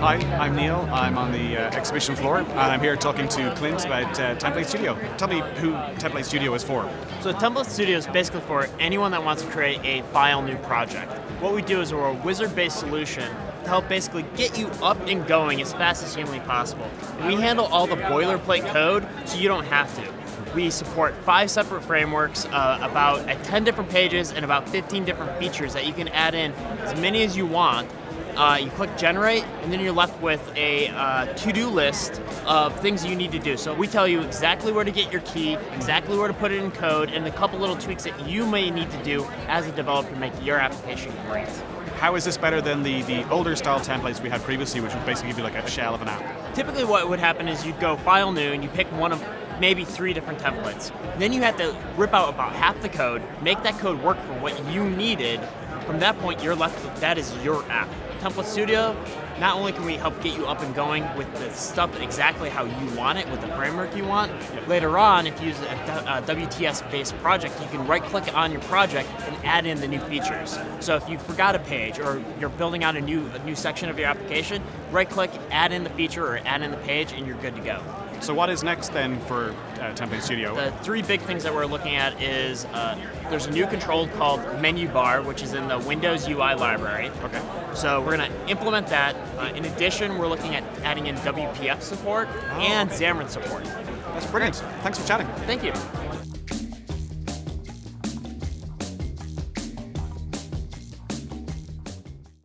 Hi, I'm Neil. I'm on the uh, exhibition floor, and I'm here talking to Clint about uh, Template Studio. Tell me who Template Studio is for. So Template Studio is basically for anyone that wants to create a file new project. What we do is we're a wizard-based solution to help basically get you up and going as fast as humanly possible. We handle all the boilerplate code, so you don't have to. We support five separate frameworks, uh, about uh, 10 different pages, and about 15 different features that you can add in as many as you want uh, you click generate, and then you're left with a uh, to-do list of things you need to do. So we tell you exactly where to get your key, exactly where to put it in code, and a couple little tweaks that you may need to do as a developer to make your application great. How is this better than the, the older style templates we had previously, which would basically give you like a shell of an app? Typically what would happen is you'd go file new and you pick one of maybe three different templates. Then you have to rip out about half the code, make that code work for what you needed. From that point, you're left with that is your app. Template Studio, not only can we help get you up and going with the stuff exactly how you want it, with the framework you want, later on, if you use a WTS-based project, you can right-click on your project and add in the new features. So if you forgot a page or you're building out a new, a new section of your application, right-click, add in the feature or add in the page, and you're good to go. So what is next then for uh, Template Studio? The three big things that we're looking at is uh, there's a new control called Menu Bar, which is in the Windows UI library. Okay. So we're going to implement that. Uh, in addition, we're looking at adding in WPF support oh, and okay. Xamarin support. That's brilliant. Thanks for chatting. Thank you.